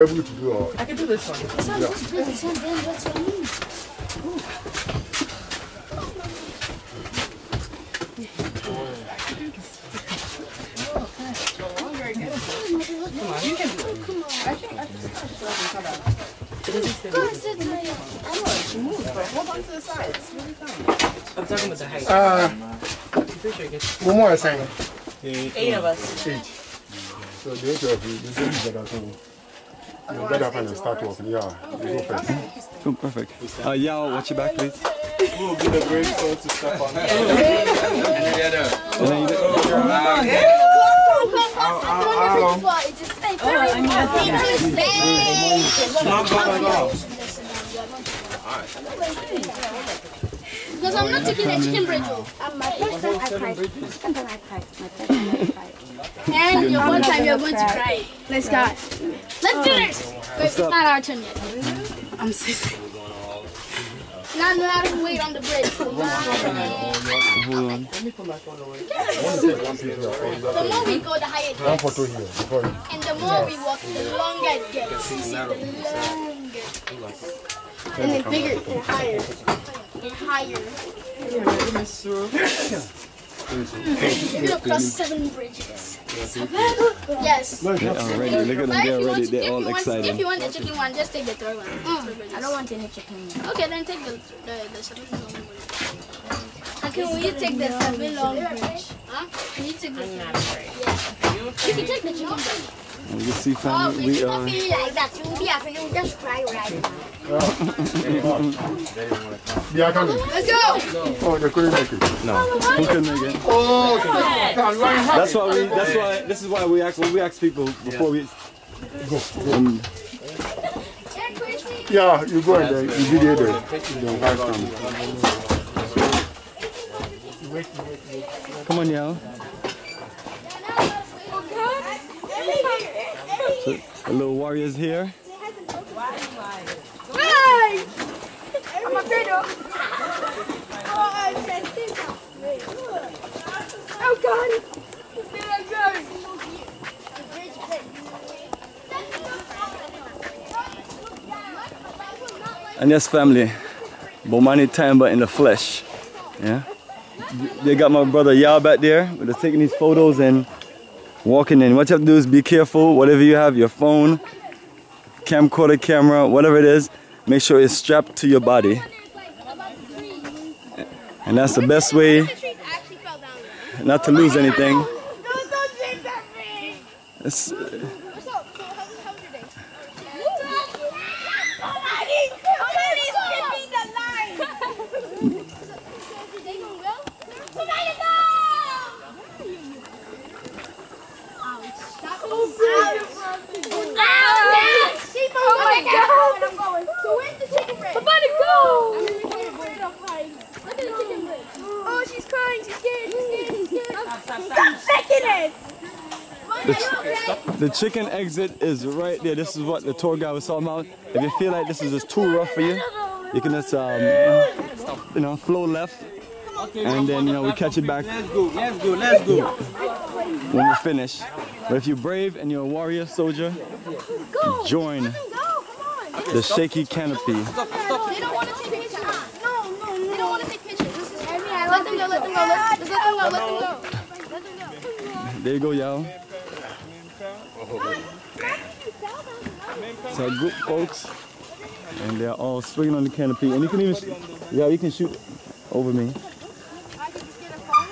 able to do all. I can do this one. It's not this big, it's not them, that's what I mean. Come on, you can do it. I think I just cut out. It'll just stay Go sit there. I know it can move, but hold on to the sides. It's really fine. I'm talking about the height. Uh, I'm pretty sure it gets one more sign. eight of us. Eight. So the eight of you, you go together. So you get up and start walking. Yeah, you go first. Oh, perfect. Uh, y'all, watch your back, please. We'll give a great soul to step on. And then you Because I'm not taking the chicken bridge. I'm my first time I cried. Second time I cried. My third time I cried. And your one time you're going to cry. Let's start. Let's do this. Wait, it's not our turn yet. I'm so sick. Now you have to wait on the bridge. hold on. The more we go, the higher it gets. photo here before you. And the more we walk, the longer it gets. You the longer. And then bigger and higher. And higher. We're gonna cross seven bridges. Seven? Yes. They're ready. Look at them. If They're you want ready. They're all you want- If you want the chicken one, just take the third one. Mm. I don't want any chicken. Okay, then take the the, the seven long one. Okay, will you take the seven long bridge? Huh? Can you take the seven? Yeah. You can take the chicken bridge. And you see, Oh, family, if we you are. don't be like that, you'll be after you will just cry right now. They are coming. Let's go! Oh, they couldn't make it. No, who can make it? Oh, okay. That's why we. That's why. This is why we ask. When we ask people before we. Um, Yeah, you go and then you video there. The wife comes. come on, y'all. Little warriors here. Hi! I'm a pedo. Oh, God. And yes, family, Bomani Tyehimba in the flesh. Yeah. They got my brother Yao back there. Just taking these photos and walking in. What you have to do is be careful. Whatever you have, your phone, camcorder, camera, whatever it is, make sure it's strapped to your body. And that's the best way not to lose anything. It's, Oh my god! So where's the chicken breast? I'm about to go! Look at the chicken breast. Oh, she's crying. She's scared. She's scared. She's scared. Stop shaking it! The chicken exit is right there. This is what the tour guide was talking about. If you feel like this is just too rough for you, you can just, um, you know, flow left. And then, you know, we catch it back Let's go, let's go, let's go. when we finish. But if you're brave and you're a warrior soldier, join the shaky canopy. They don't want to take pictures. No, no, no. They don't want to take pictures. Let them go, let them go, let, just let them go, let them go. Let them go. There you go, y'all. A group, folks. And they're all swinging on the canopy. And you can even, yeah, you can shoot over me. I can just get a phone.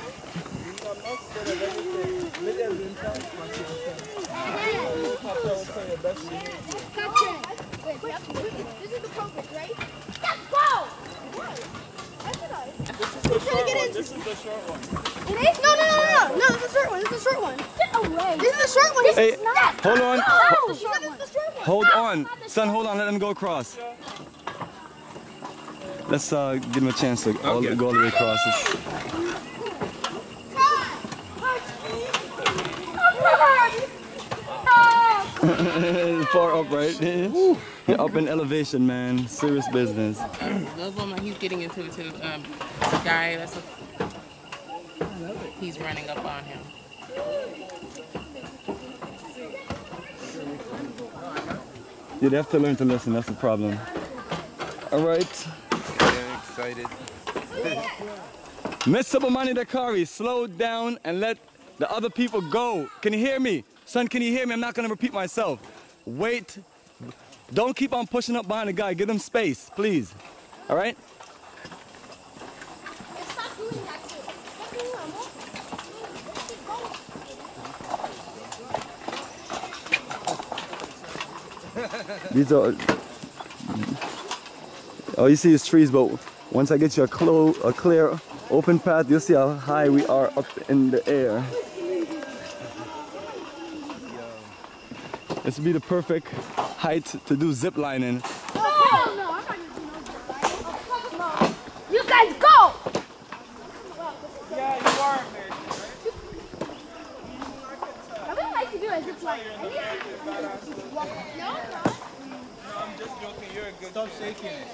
Wait, wait, this is the purpose, right? Let's go! This is the short one. It is? No, no, no, no, no. No, this is the short one. This is the short one. Get away. This is the short one. This Hey, not. hold on. No, this is the short one. Hold on. Son, hold on. Let him go across. Let's uh, give him a chance to all, go all the way across. It's- Far up, right? You're up in elevation, man. Serious business. Love woman, he's getting into it too. Um, guy that's a, he's running up on him. Yeah, they have to learn to listen. That's the problem. All right. I'm excited. Mr. Bomani Dakari, slow down and let the other people go. Can you hear me? Son, can you hear me? I'm not gonna repeat myself. Wait. Don't keep on pushing up behind the guy. Give him space, please. All right? Stop doing that shit. Stop doing that, Mo. These are. Mm-hmm. All you see is trees, but once I get you a, clo- a clear, open path, you'll see how high we are up in the air. This would be the perfect height to do zip lining. No, no, I'm not gonna do no zip line. No. You guys go! Yeah, you are American. I would like to do a zip line. I need to walk. No, no. I'm just joking. You're a good. Stop shaking it.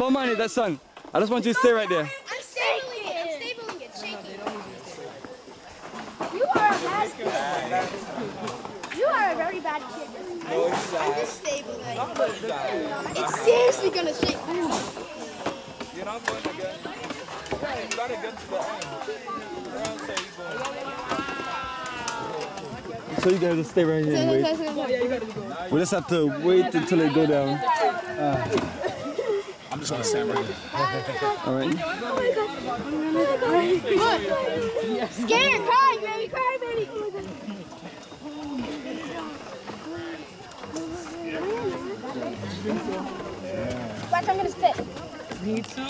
But, but, but money, that son. I just want you to stay right there. I'm stabling it. I'm stabling it. Shaking. You are a bad kid. You are a very bad kid. I'm just stabling it. It's seriously gonna shake. You're not going to get. You gotta get to the end. Around say you're going. So you guys just stay right here and wait. We just have to wait until they go down. Uh. I'm just gonna stand right here. All right. Scared, cry, baby, cry, baby. Watch, I'm gonna spit. Me too.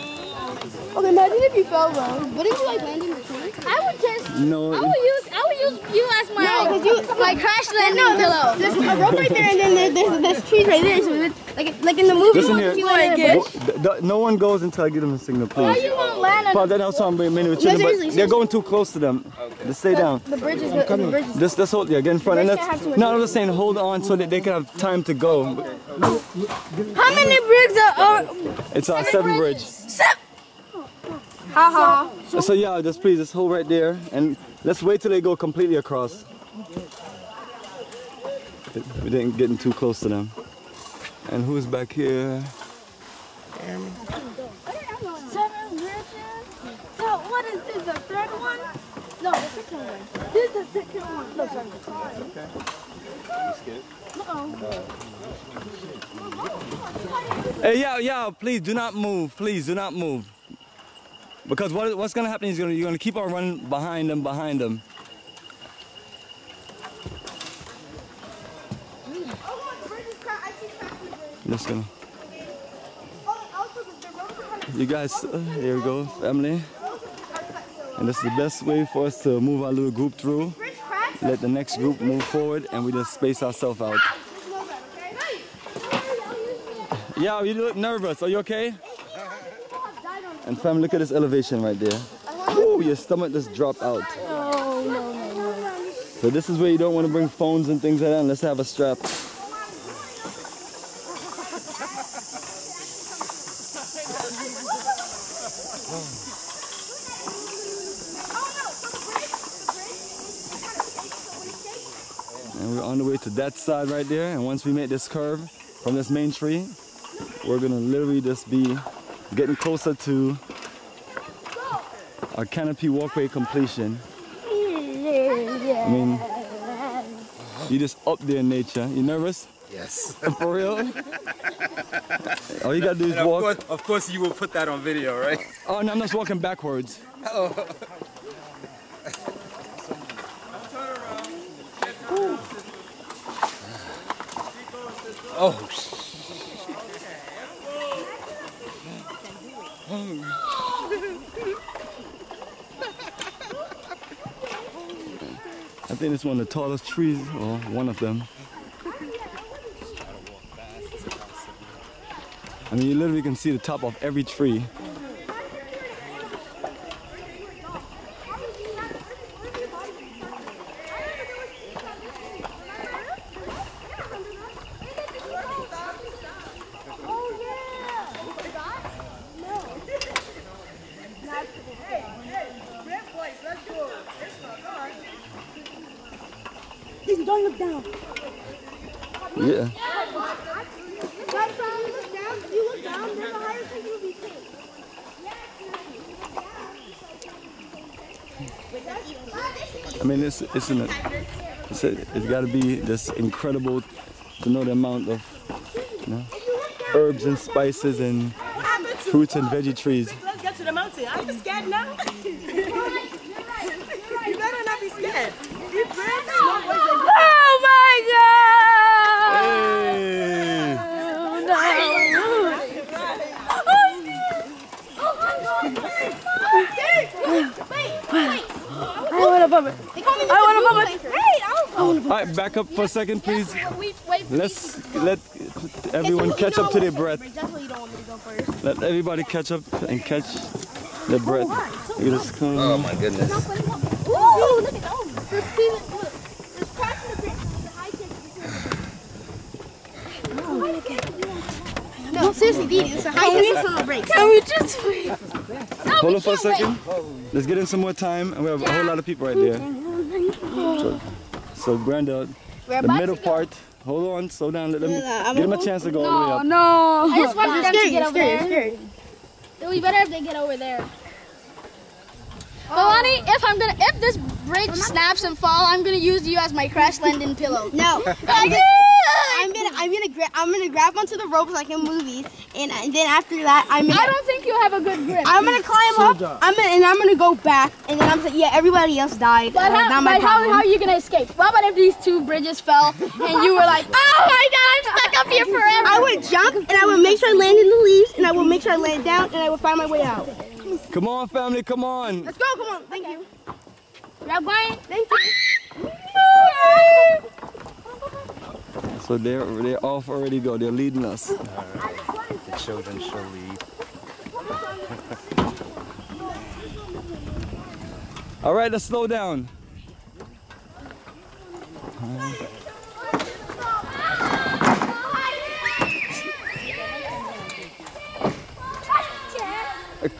Okay, imagine if you fell wrong. Wouldn't you like land in the tree? I would just. No. I would use. I would use you as my. No, because you my crash landing no, pillow. There's a rope right there, and then there, there's there's trees right there. So it's like like in the movie. Listen here. you land in a Wo- bush. th- th- No one goes until I give them a signal, please. please. you won't land on Paul, that else I'm being with children, but they're going too close to them. Just stay down. the bridge. Is, the bridge is Just, just hold, yeah, get in front. And They that's, can't have too much no, I'm just saying hold on so that they can have time to go. How many bridges are? are It's our seven bridge. Haha. So yeah, just please, just hold right there, and let's wait till they go completely across. We didn't get in too close to them. And who's back here? Um, Seven bridges. So what is this? The third one? No, the second one. This is the second one. No, sorry. Hey, yeah, yeah, please do not move. Please do not move. Because what, what's gonna happen is you're gonna, keep on running behind them, behind them. Just gonna. You guys, uh, here we go, family. And this is the best way for us to move our little group through. Let the next group move forward and we just space ourselves out. Yeah, you look nervous. Are you okay? And fam, look at this elevation right there. Ooh, your stomach just dropped out. No, no, no. So this is where you don't want to bring phones and things like that unless they have a strap. And we're on the way to that side right there. And once we make this curve from this main tree, we're gonna literally just be getting closer to our canopy walkway completion. I mean, you just up there in nature. You nervous? Yes. For real? All you gotta do is And of walk. course, of course, you will put that on video, right? Oh no, I'm just walking backwards. Oh, oh I think it's one of the tallest trees, or one of them. I mean, you literally can see the top of every tree. I mean, it's—it's an—it's—it's got to be this incredible to know the amount of you know, herbs and spices and fruits and veggie trees. Let's get to the mountain. I'm scared now. Right, back up for a second, please. Wait, wait. Let's let everyone catch up to their breath. That's you don't want me to go first. Let everybody catch up and catch their oh, breath. Look at this. Oh my goodness. Ooh, look at oh, those. There's two- look, there's cracks in the creek. There's a high chance. Oh, no, seriously, Didi, it's a high chance on the break. Can we just wait? Hold on for a second. Let's get in some more time, and we have a whole lot of people right there. So, so Brenda, the middle part. Hold on, slow down. Let them give them a chance to go all the way up. No. no. I just want them to get over there. Oh. It'll be better if they get over there. Kalani, if I'm gonna, if this bridge snaps and fall, I'm gonna use you as my crash landing pillow. No, I'm gonna, I'm gonna, I'm gonna, gra- I'm gonna grab onto the ropes like in movies, and, and then after that, I'm gonna, I don't think you have a good grip. I'm gonna climb up. I'm gonna, and I'm gonna go back, and then I'm saying, yeah, everybody else died. But, uh, how, not my but how, how are you gonna escape? What about if these two bridges fell and you were like, oh my god, I'm stuck up here forever? I would jump, and I would make sure I land in the leaves, and I would make sure I land down, and I would find my way out. Come on, family, come on. Let's go, come on, thank you. Grab going. Thank you. So they're they're off already. Go. They're leading us. The children shall lead. All right, let's slow down.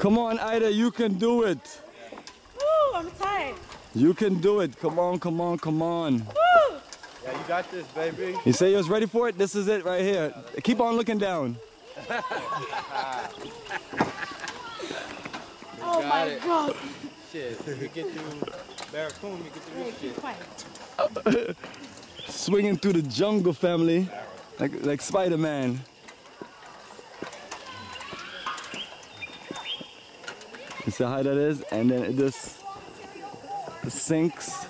Come on, Ida, you can do it. Ooh, I'm tired. You can do it. Come on, come on, come on. Yeah, you got this, baby. You say you was ready for it? This is it right here. Keep on looking down. Oh my god. Shit, you get through Barracoon, you get through this shit. Swinging through the jungle, family, like like Spider-Man. You see how that is, and then it just sinks.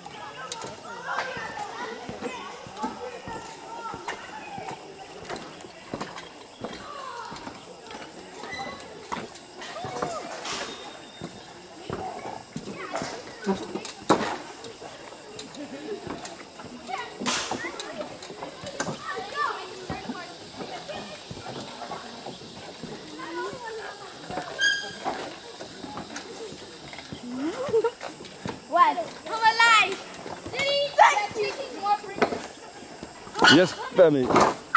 Yes, family.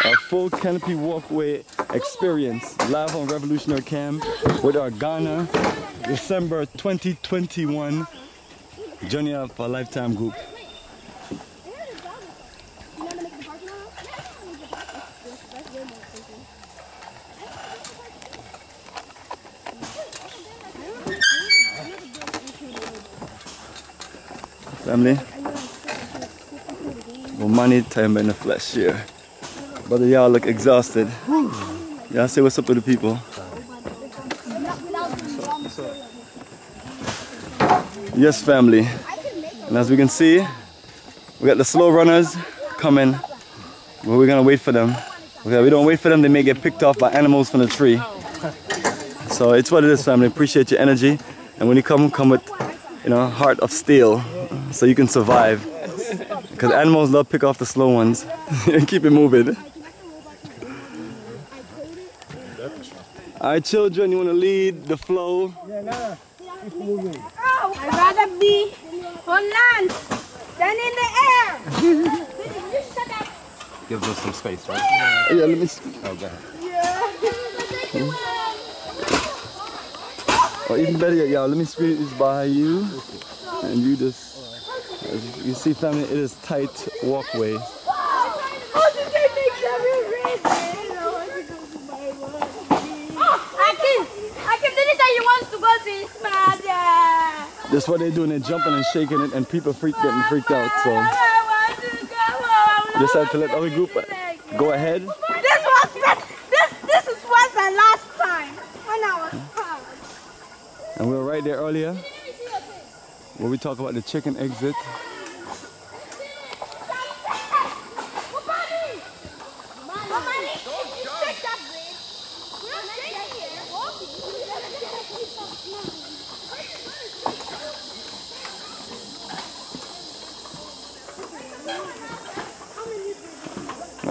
A full canopy walkway experience live on Revolutionary Camp with our Ghana December 2021 Journey of a Lifetime group. Family, money time in the flesh here. But y'all look exhausted. Y'all say what's up to the people. Yes, family. And as we can see, we got the slow runners coming, but we're gonna wait for them. Okay, we don't wait for them, they may get picked off by animals from the tree. So it's what it is, family. Appreciate your energy. And when you come, come with, you know, heart of steel, so you can survive. Because animals love pick off the slow ones and keep it moving. All right, children, you want to lead the flow? Yeah, no. Keep moving. I'd rather be on land than in the air. Gives us some space, right? Yeah, let me. See. Oh, go ahead. Yeah. Or even better yet, y'all, let me squeeze by you, and you just. As You see, family, it is tight walkway. Oh, I can. I can. Did he say he wants to go to his mother? That's what they're doing. They're jumping and shaking it, and people freak getting freaked out. So just have to let the other group go ahead. This was. This this is worse than last time when I was proud. And we were right there earlier where we talk about the chicken exit.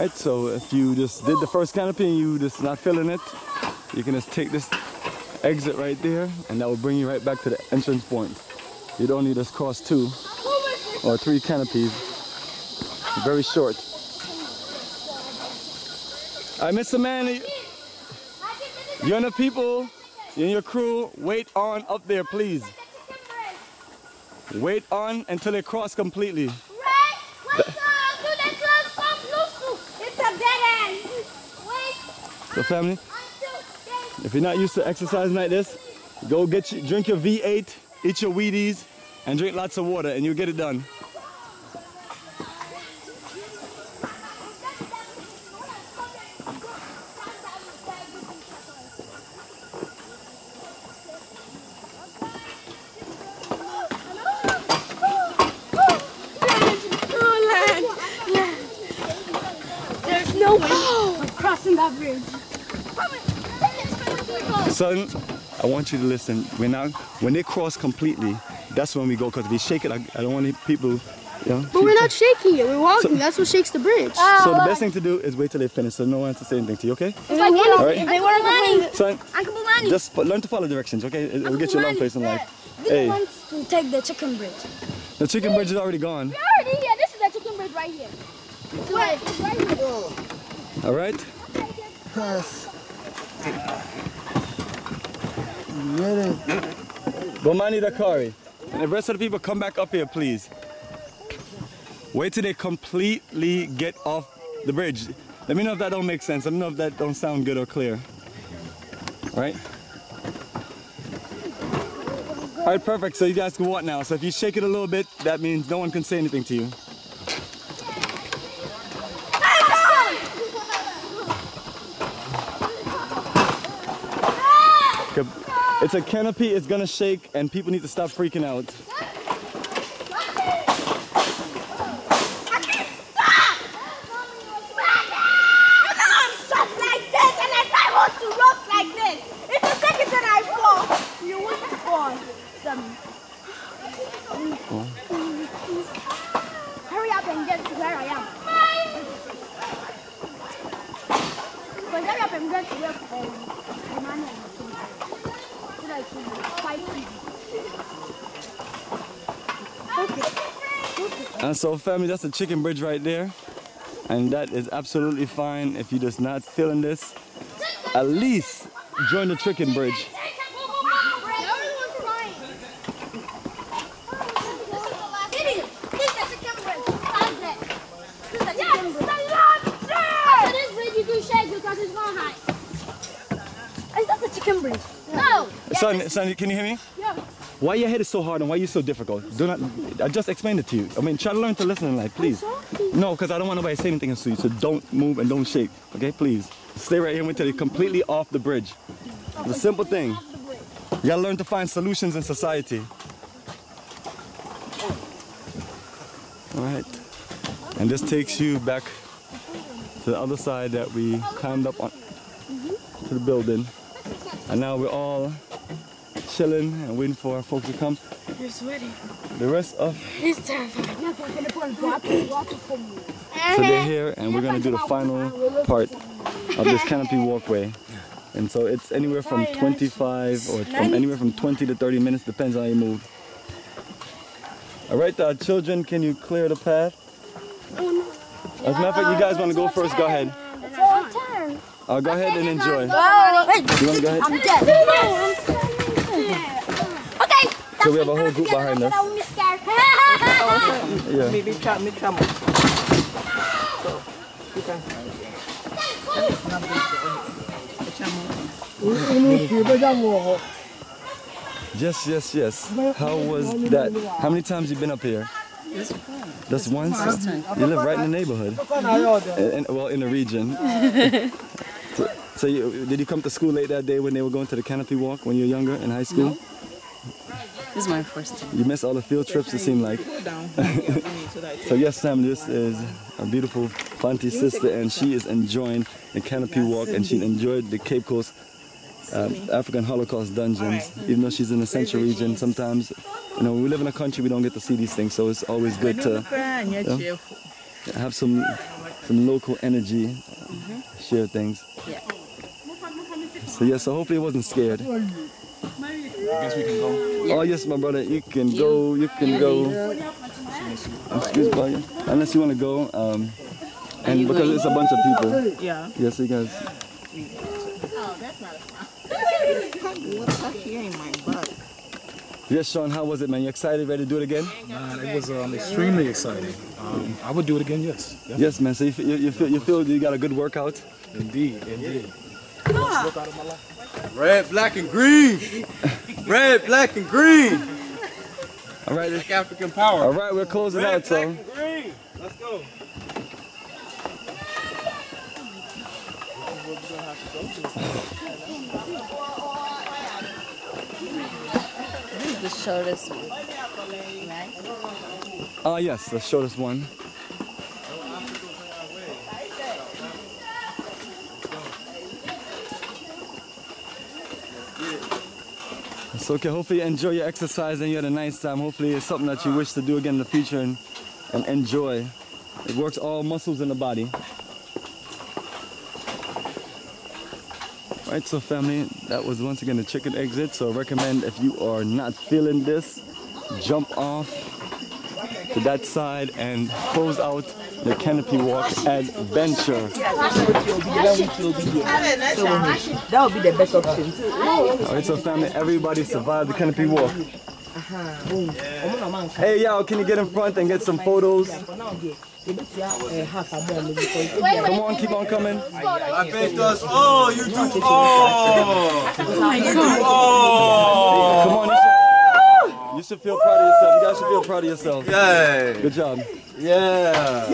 Right, so if you just did the first canopy and you just not feeling it, you can just take this exit right there and that will bring you right back to the entrance point. You don't need to cross two or three canopies. Very short. I Mr. Man, you and the people, and your crew, wait on up there, please. Wait on until they cross completely. It's a dead end. Wait Family, if you're not used to exercising like this, go get drink your V8, eat your Wheaties, and drink lots of water and you'll get it done. There's no way of crossing that bridge. Son, I want you to listen. When now, when they cross completely, that's when we go. Because if you shake it, I, I don't want any people. You know, But we're not shaking it. We're walking. That's what shakes the bridge. Ah, so the best thing to do is wait till they finish, so no one has to say anything to you. Okay? If they want All right. if they want to Son, just learn to follow directions. Okay? It will get you a long place in life. Hey, to take the chicken bridge. the chicken bridge is already gone. already here. This is the chicken bridge right here. It's right, it's right here. All right? Bomani Dakari. And the rest of the people come back up here, please. Wait till they completely get off the bridge. Let me know if that don't make sense. Let me know if that don't sound good or clear. All right? All right, perfect. So you guys can walk now. So if you shake it a little bit, that means no one can say anything to you. It's a canopy, it's gonna shake, and people need to stop freaking out. You know I'm short like this and I can't hold to ropes like this. If you take it and I fall, you won't fall. Some- Hurry up and get to where I am. But hurry up and get to where um, Emmanuel is. So that it will be quite easy. And so family, that's the chicken bridge right there. And that is absolutely fine if you're just not feeling this. At least join the chicken bridge. Everyone's crying. Diddy, this is the chicken bridge. How's that? This is the chicken bridge. After this bridge, you do shake because it's going high. Is that the chicken bridge? No. Son, son, can you hear me? Why your head is so hard and why you so difficult? Do not. I just explained it to you. I mean, try to learn to listen in life, please. No, because I don't want nobody to say anything to you. So don't move and don't shake. Okay, please. Stay right here until you're completely off the bridge. It's a simple thing. You gotta learn to find solutions in society. All right. And this takes you back to the other side that we climbed up on to the building. And now we're all chilling and waiting for our folks to come. You're sweaty. The rest of He's terrified. so they're here and we're gonna do the final part of this canopy walkway. And so it's anywhere from 25 or from anywhere from 20 to 30 minutes, depends on how you move. All right, uh, children, can you clear the path? As a matter of fact, you guys want to go first? Go ahead. It's our turn. Uh, go ahead and enjoy. Wait, You want to go ahead? I'm dead. Okay. So we have a whole group behind us. I won't be. Yeah. Me, me, try, me, try. So, you can. Yes, yes, yes. How was that? How many times you been up here? Just once. You live right in the neighborhood. In- in- well, in the region. so, so you, did you come to school late that day when they were going to the canopy walk when you were younger in high school? This is my first time. You missed all the field trips. It seemed like. So yes, Sam, this is a beautiful Fanti sister, and she is enjoying the canopy walk, and she enjoyed the Cape Coast um, African Holocaust dungeons. Even though she's in the Central region, sometimes, you know, we live in a country, we don't get to see these things, so it's always good to have some some local energy, uh, share things. Yeah. So yeah, so hopefully it wasn't scared. Guess we can go. Oh yes, my brother, you can go, you can go. Excuse me, unless you want to go, um, and you because going? it's a bunch of people. Yeah. Yes, you guys. What's here in my butt? Yes, Sean, how was it, man? You excited, ready to do it again? Man, it was um, extremely exciting. Um, I would do it again, yes. Yeah. Yes, man. So you, you, you feel you feel you got a good workout? Indeed, indeed. Red, black, and green. Red, black, and green. All right, Like African power. all right, we're closing Red, out. So green. Let's go. This is the shortest one. Right? Ah, yes, the shortest one. So okay, hopefully you enjoy your exercise and you had a nice time. Hopefully it's something that you wish to do again in the future and, and enjoy. It works all muscles in the body. Right, so family, that was once again the chicken exit. So I recommend if you are not feeling this, jump off to that side and close out the canopy walk adventure. That would be the best option. All right, so family, everybody survived the canopy walk. Hey, y'all, can you get in front and get some photos? For now, dear, they bet you half a bomb because Come on, keep on coming. I bet us all. Oh, you do all. Come you should, you should feel proud of yourself. You guys should feel proud of yourself. Yay. Good job. Yeah.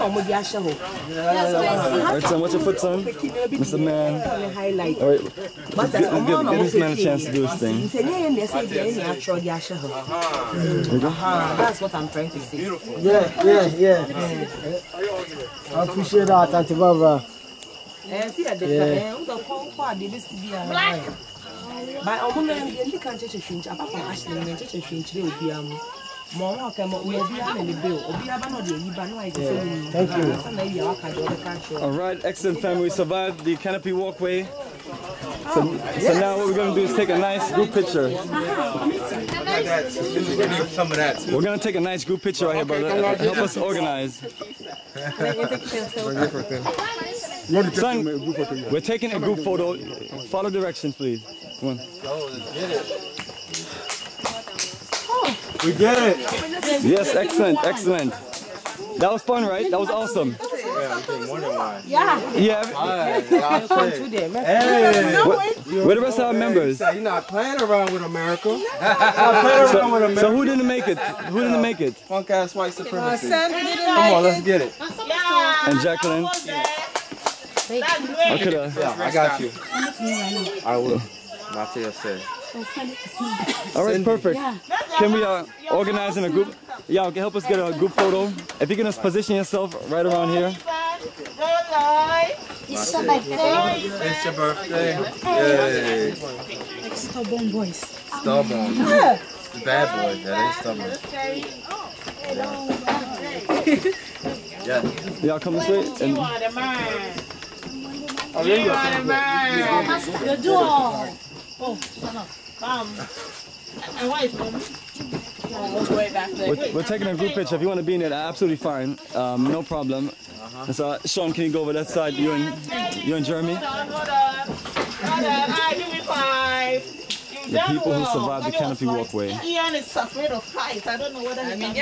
I'm the Asha ho. All right, son, what's your foot, son? Mr. Man. All right, But give, give, give this man a chance to do his thing. Say, yeah, yeah, say, yeah, yeah, actually, the Asha ho. Uh-huh. That's what I'm trying to say. Yeah, yeah, yeah. I appreciate that, Auntie Barbara. Eh, see, at the time, who the call for the best to be alive. By a woman, you can't touch a shinch, apart from Ashley, and touch a shinch, they will be a Mama kama uyobiya na ne bill ba no de yiba no ai Thank you. Asa na yi aka de ka show All right, excellent family. We survived the canopy walkway. So, so now what we're gonna do is take a nice group picture. Of that. We're gonna take a nice group picture right here, brother. Help us organize. You want to take Son, a group photo? We're taking a group photo. Follow directions, please. Come on. We did it. Yes, excellent, excellent. That was fun, right? That was awesome. yeah Yeah. Hey. Where, where the rest of our members? You're not playing around with America. not playing around with America. So who didn't make it? Who didn't make it? Punk ass white supremacy. Come on, let's get it. And Jacqueline. I could have. Yeah, I got you. I will. Not till say. All right, perfect. Can we uh, organize in a group? Yeah, okay, help us get a group photo. If you can just position yourself right around here. It's so my birthday. It's your birthday. Yay. Stubborn boys. Stubborn. The bad boy. That ain't stubborn. Yeah. Y'all come this way. And Oh, there you go. You do all. We're, we're taking a group picture. If you want to be in it, absolutely fine. Um, no problem. And so, Sean, can you go over that side? You and you and Jeremy. The people who survived the canopy walkway. Ian is afraid of heights. I don't know whether he can